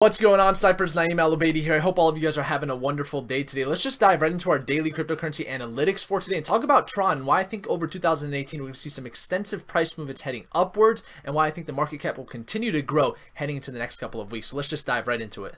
What's going on, snipers? Naeem Alubaidi here. I hope all of you guys are having a wonderful day today. Let's just dive right into our daily cryptocurrency analytics for today and talk about Tron and why I think over 2018 we're going to see some extensive price movements heading upwards and why I think the market cap will continue to grow heading into the next couple of weeks. So let's just dive right into it.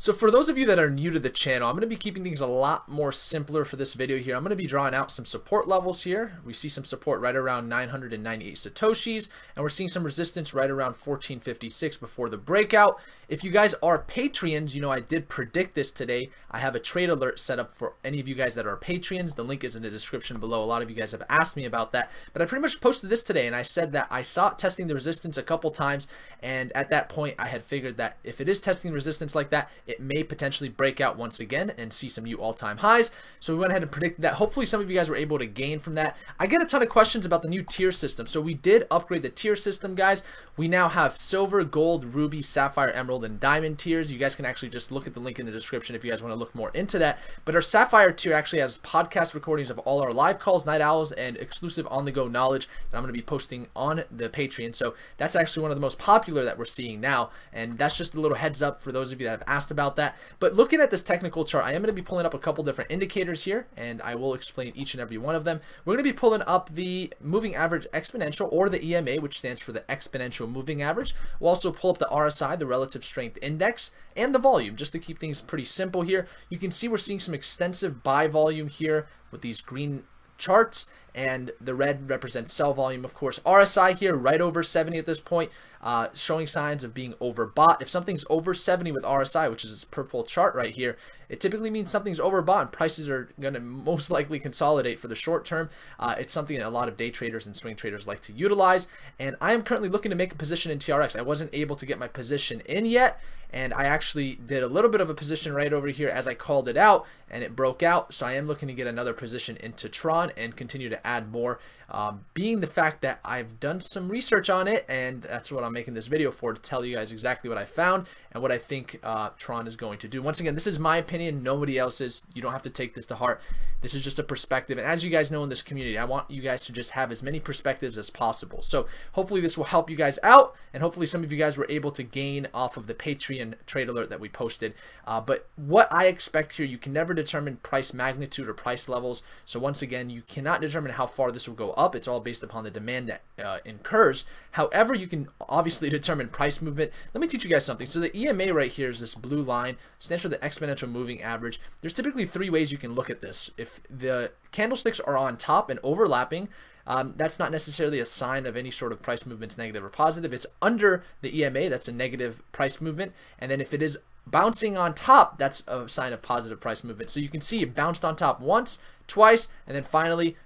So for those of you that are new to the channel, I'm going to be keeping things a lot more simpler for this video here. I'm going to be drawing out some support levels here. We see some support right around 998 Satoshis, and we're seeing some resistance right around 1456 before the breakout. If you guys are Patreons, you know I did predict this today. I have a trade alert set up for any of you guys that are Patreons. The link is in the description below. A lot of you guys have asked me about that, but I pretty much posted this today, and I said that I saw testing the resistance a couple times, and at that point I had figured that if it is testing resistance like that, it may potentially break out once again and see some new all-time highs. So we went ahead and predicted that. Hopefully some of you guys were able to gain from that. I get a ton of questions about the new tier system. So we did upgrade the tier system, guys. We now have silver, gold, ruby, sapphire, emerald, and diamond tiers. You guys can actually just look at the link in the description if you guys want to look more into that. But our sapphire tier actually has podcast recordings of all our live calls, night owls, and exclusive on-the-go knowledge that I'm going to be posting on the Patreon. So that's actually one of the most popular that we're seeing now. And that's just a little heads up for those of you that have asked about that. But looking at this technical chart, I am going to be pulling up a couple different indicators here, and I will explain each and every one of them. We're going to be pulling up the moving average exponential, or the EMA, which stands for the exponential moving average. We'll also pull up the RSI, the relative strength index, and the volume, just to keep things pretty simple here. You can see we're seeing some extensive buy volume here with these green charts and the red represents sell volume of course. RSI here right over 70 at this point uh, showing signs of being overbought. If something's over 70 with RSI which is this purple chart right here it typically means something's overbought and prices are going to most likely consolidate for the short term. Uh, it's something that a lot of day traders and swing traders like to utilize and I am currently looking to make a position in TRX I wasn't able to get my position in yet and I actually did a little bit of a position right over here as I called it out and it broke out. So I am looking to get another position into Tron and continue to add more. Um, being the fact that I've done some research on it, and that's what I'm making this video for, to tell you guys exactly what I found and what I think uh, Tron is going to do. Once again, this is my opinion, nobody else's. You don't have to take this to heart. This is just a perspective, and as you guys know in this community, I want you guys to just have as many perspectives as possible. So hopefully this will help you guys out, and hopefully some of you guys were able to gain off of the Patreon trade alert that we posted. Uh, but what I expect here, you can never determine price magnitude or price levels. So once again, you cannot determine how far this will go up. It's all based upon the demand that uh, incurs. However, you can obviously determine price movement. Let me teach you guys something. So the EMA right here is this blue line, stands for the exponential moving average. There's typically three ways you can look at this. If the candlesticks are on top and overlapping, um, that's not necessarily a sign of any sort of price movements, negative or positive. It's under the EMA, that's a negative price movement. And then if it is bouncing on top, that's a sign of positive price movement. So you can see it bounced on top once, twice, and then finally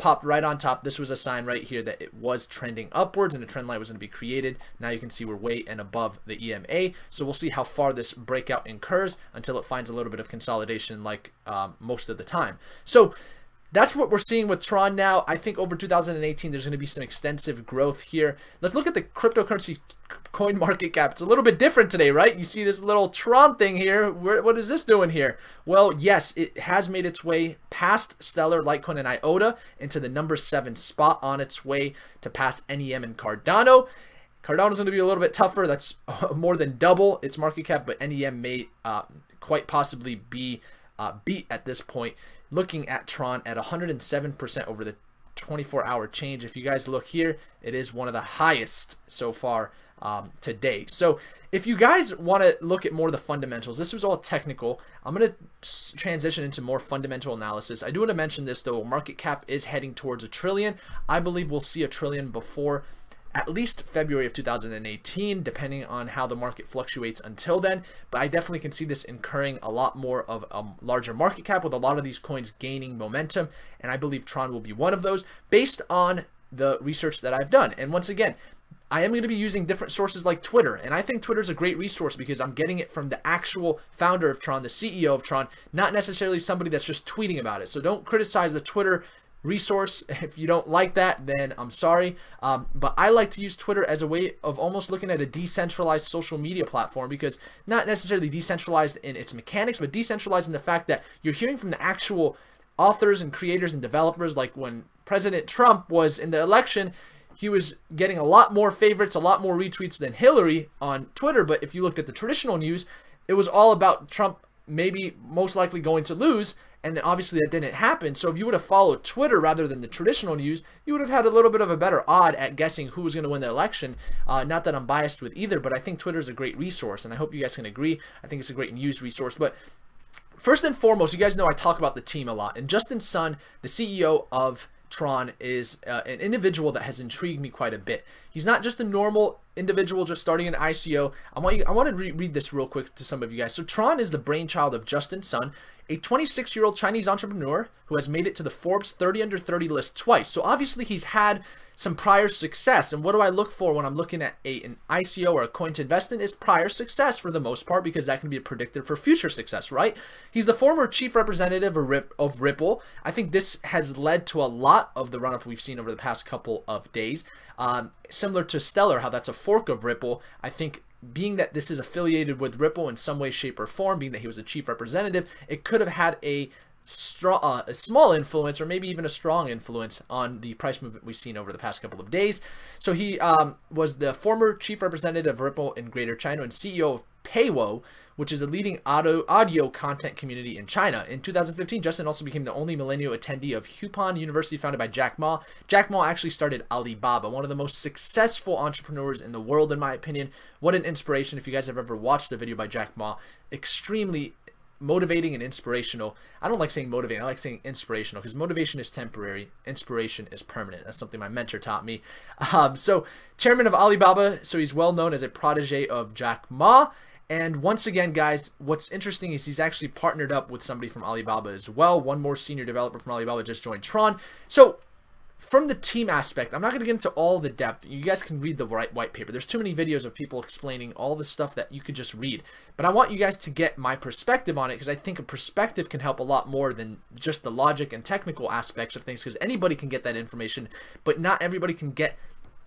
popped right on top. This was a sign right here that it was trending upwards and a trend line was going to be created. Now you can see we're way and above the EMA. So we'll see how far this breakout incurs until it finds a little bit of consolidation like um, most of the time. So that's what we're seeing with Tron now. I think over 2018, there's going to be some extensive growth here. Let's look at the cryptocurrency coin market cap. It's a little bit different today, right? You see this little Tron thing here. What is this doing here? Well, yes, it has made its way past Stellar, Litecoin, and IOTA into the number seven spot on its way to pass NEM and Cardano. Cardano's going to be a little bit tougher. That's more than double its market cap, but NEM may uh, quite possibly be uh, beat at this point looking at Tron at 107% over the 24 hour change. If you guys look here, it is one of the highest so far um, to date. So if you guys want to look at more of the fundamentals, this was all technical. I'm going to transition into more fundamental analysis. I do want to mention this though, market cap is heading towards a trillion. I believe we'll see a trillion before at least February of 2018, depending on how the market fluctuates until then. But I definitely can see this incurring a lot more of a larger market cap with a lot of these coins gaining momentum. And I believe Tron will be one of those based on the research that I've done. And once again, I am going to be using different sources like Twitter, and I think Twitter is a great resource because I'm getting it from the actual founder of Tron, the CEO of Tron, not necessarily somebody that's just tweeting about it. So don't criticize the Twitter resource. If you don't like that, then I'm sorry. Um, but I like to use Twitter as a way of almost looking at a decentralized social media platform because not necessarily decentralized in its mechanics, but decentralized in the fact that you're hearing from the actual authors and creators and developers like when President Trump was in the election, he was getting a lot more favorites, a lot more retweets than Hillary on Twitter. But if you looked at the traditional news, it was all about Trump maybe most likely going to lose. And obviously that didn't happen. So if you would have followed Twitter rather than the traditional news, you would have had a little bit of a better odd at guessing who was going to win the election. Uh, not that I'm biased with either, but I think Twitter is a great resource. And I hope you guys can agree. I think it's a great news resource. But first and foremost, you guys know I talk about the team a lot. And Justin Sun, the CEO of Tron is uh, an individual that has intrigued me quite a bit. He's not just a normal individual just starting an ICO. I want you, I want to re read this real quick to some of you guys. So Tron is the brainchild of Justin Sun, a 26-year-old Chinese entrepreneur who has made it to the Forbes 30 under 30 list twice. So obviously he's had some prior success. And what do I look for when I'm looking at a, an ICO or a coin to invest in is prior success for the most part because that can be a predictor for future success, right? He's the former chief representative of Ripple. I think this has led to a lot of the run-up we've seen over the past couple of days. Um, similar to Stellar, how that's a fork of Ripple, I think being that this is affiliated with Ripple in some way, shape, or form, being that he was a chief representative, it could have had a strong, uh, a small influence or maybe even a strong influence on the price movement we've seen over the past couple of days. So he um, was the former chief representative of Ripple in Greater China and CEO of Peiwo, which is a leading audio, audio content community in China. In 2015, Justin also became the only millennial attendee of Hupan University founded by Jack Ma. Jack Ma actually started Alibaba, one of the most successful entrepreneurs in the world, in my opinion. What an inspiration. If you guys have ever watched a video by Jack Ma, extremely motivating and inspirational. I don't like saying motivating. I like saying inspirational because motivation is temporary. Inspiration is permanent. That's something my mentor taught me. Um, so, chairman of Alibaba. So he's well known as a protege of Jack Ma. And once again, guys, what's interesting is he's actually partnered up with somebody from Alibaba as well. One more senior developer from Alibaba just joined Tron. So from the team aspect, I'm not going to get into all the depth. You guys can read the white paper. There's too many videos of people explaining all the stuff that you could just read. But I want you guys to get my perspective on it because I think a perspective can help a lot more than just the logic and technical aspects of things because anybody can get that information, but not everybody can get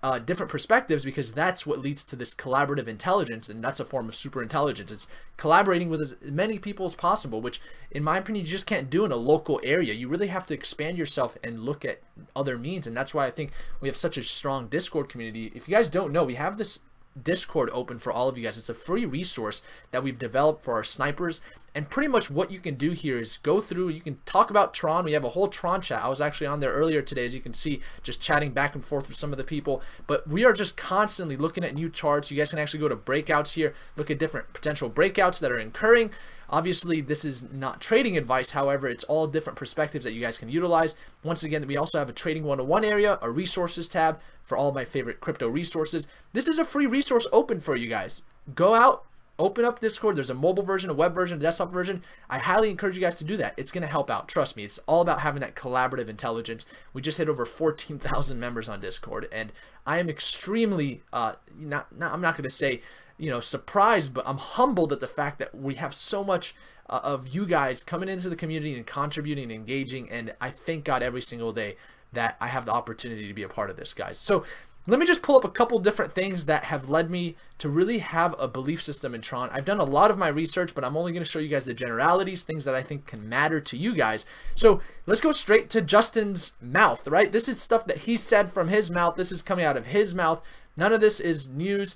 uh, different perspectives because that's what leads to this collaborative intelligence and that's a form of super intelligence it's collaborating with as many people as possible which in my opinion you just can't do in a local area you really have to expand yourself and look at other means and that's why i think we have such a strong discord community if you guys don't know we have this Discord open for all of you guys. It's a free resource that we've developed for our snipers. And pretty much what you can do here is go through, you can talk about Tron. We have a whole Tron chat. I was actually on there earlier today, as you can see, just chatting back and forth with some of the people. But we are just constantly looking at new charts. You guys can actually go to breakouts here, look at different potential breakouts that are incurring. Obviously, this is not trading advice. However, it's all different perspectives that you guys can utilize. Once again, we also have a trading 101 area, a resources tab for all my favorite crypto resources. This is a free resource open for you guys. Go out, open up Discord. There's a mobile version, a web version, a desktop version. I highly encourage you guys to do that. It's going to help out. Trust me. It's all about having that collaborative intelligence. We just hit over 14,000 members on Discord, and I am extremely, uh, not, not I'm not going to say you know, surprised, but I'm humbled at the fact that we have so much uh, of you guys coming into the community and contributing and engaging. And I thank God every single day that I have the opportunity to be a part of this, guys. So let me just pull up a couple different things that have led me to really have a belief system in Tron. I've done a lot of my research, but I'm only going to show you guys the generalities, things that I think can matter to you guys. So let's go straight to Justin's mouth, right? This is stuff that he said from his mouth. This is coming out of his mouth. None of this is news.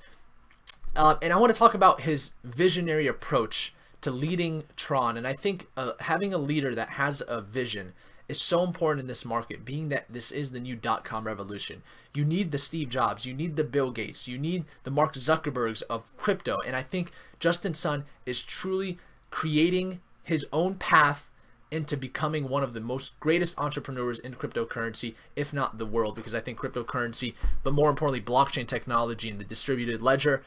Uh, and I want to talk about his visionary approach to leading Tron. And I think uh, having a leader that has a vision is so important in this market, being that this is the new dot-com revolution. You need the Steve Jobs, you need the Bill Gates, you need the Mark Zuckerbergs of crypto. And I think Justin Sun is truly creating his own path into becoming one of the most greatest entrepreneurs in cryptocurrency, if not the world, because I think cryptocurrency, but more importantly, blockchain technology and the distributed ledger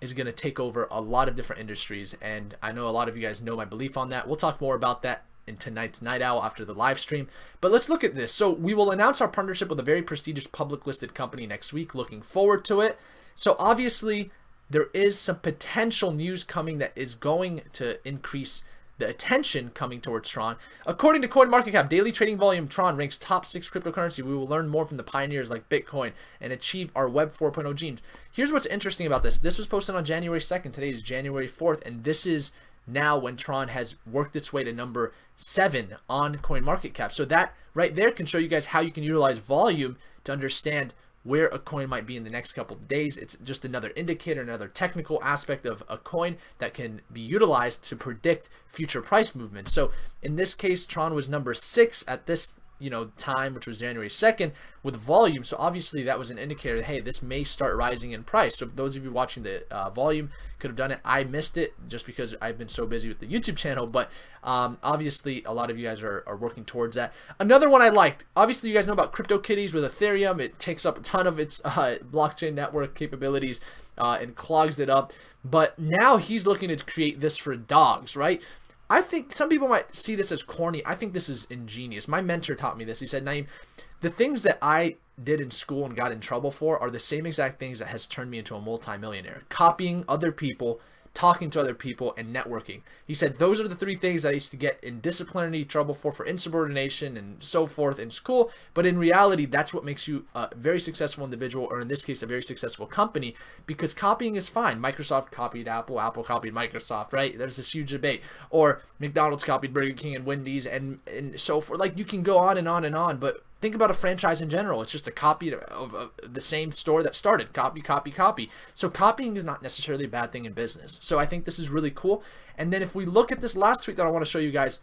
is going to take over a lot of different industries. And I know a lot of you guys know my belief on that. We'll talk more about that in tonight's Night Owl after the live stream. But let's look at this. So we will announce our partnership with a very prestigious public listed company next week. Looking forward to it. So obviously there is some potential news coming that is going to increase the attention coming towards Tron. According to CoinMarketCap, daily trading volume Tron ranks top six cryptocurrency. We will learn more from the pioneers like Bitcoin and achieve our Web 4.0 dreams. Here's what's interesting about this. This was posted on January 2nd. Today is January 4th, and this is now when Tron has worked its way to number seven on CoinMarketCap. So that right there can show you guys how you can utilize volume to understand where a coin might be in the next couple of days. It's just another indicator, another technical aspect of a coin that can be utilized to predict future price movement. So in this case, Tron was number six at this you know time which was January 2nd with volume. So obviously that was an indicator that, hey this may start rising in price. So those of you watching the uh, volume could have done it. I missed it just because I've been so busy with the YouTube channel but um, obviously a lot of you guys are, are working towards that. Another one I liked obviously you guys know about CryptoKitties with Ethereum. It takes up a ton of its uh, blockchain network capabilities uh, and clogs it up. But now he's looking to create this for dogs right I think some people might see this as corny. I think this is ingenious. My mentor taught me this. He said, Naeem, the things that I did in school and got in trouble for are the same exact things that has turned me into a multimillionaire. Copying other people talking to other people, and networking. He said those are the three things I used to get in disciplinary trouble for, for insubordination and so forth in school. But in reality, that's what makes you a very successful individual, or in this case, a very successful company, because copying is fine. Microsoft copied Apple, Apple copied Microsoft, right? There's this huge debate. Or McDonald's copied Burger King and Wendy's, and, and so forth. Like you can go on and on and on, but think about a franchise in general. It's just a copy of, of, the same store that started. Copy, copy, copy. So copying is not necessarily a bad thing in business. So I think this is really cool. And then if we look at this last tweet that I want to show you guys,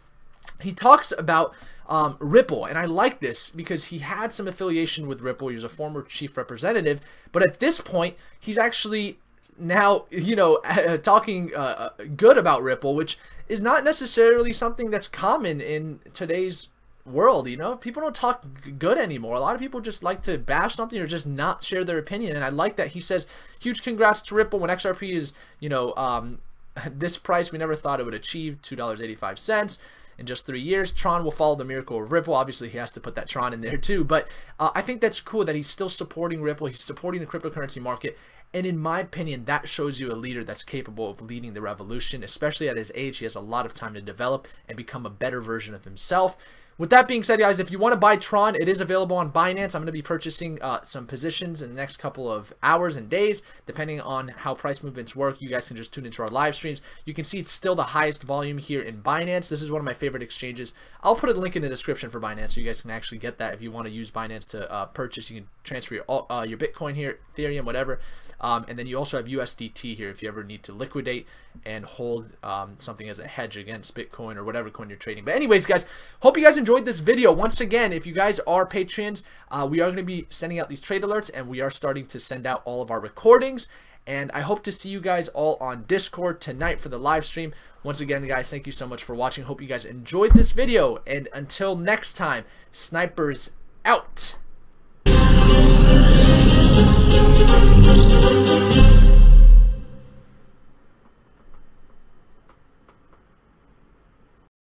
he talks about um, Ripple, and I like this because he had some affiliation with Ripple. He was a former chief representative, but at this point, he's actually now, you know, talking uh, good about Ripple, which is not necessarily something that's common in today's world, you know? People don't talk good anymore. A lot of people just like to bash something or just not share their opinion. And I like that he says, huge congrats to Ripple when XRP is, you know, um, this price we never thought it would achieve, $2.85 in just three years. Tron will follow the miracle of Ripple. Obviously, he has to put that Tron in there too. But uh, I think that's cool that he's still supporting Ripple. He's supporting the cryptocurrency market. And in my opinion, that shows you a leader that's capable of leading the revolution, especially at his age. He has a lot of time to develop and become a better version of himself. With that being said, guys, if you want to buy Tron, it is available on Binance. I'm going to be purchasing uh, some positions in the next couple of hours and days, depending on how price movements work. You guys can just tune into our live streams. You can see it's still the highest volume here in Binance. This is one of my favorite exchanges. I'll put a link in the description for Binance so you guys can actually get that if you want to use Binance to uh, purchase. You can transfer your, uh, your Bitcoin here, Ethereum, whatever. Um, and then you also have USDT here if you ever need to liquidate and hold um, something as a hedge against Bitcoin or whatever coin you're trading. But anyways, guys, hope you guys enjoyed enjoyed this video, once again, if you guys are patrons, uh, we are going to be sending out these trade alerts and we are starting to send out all of our recordings. And I hope to see you guys all on Discord tonight for the live stream. Once again, guys, thank you so much for watching. Hope you guys enjoyed this video. And until next time, Snipers out.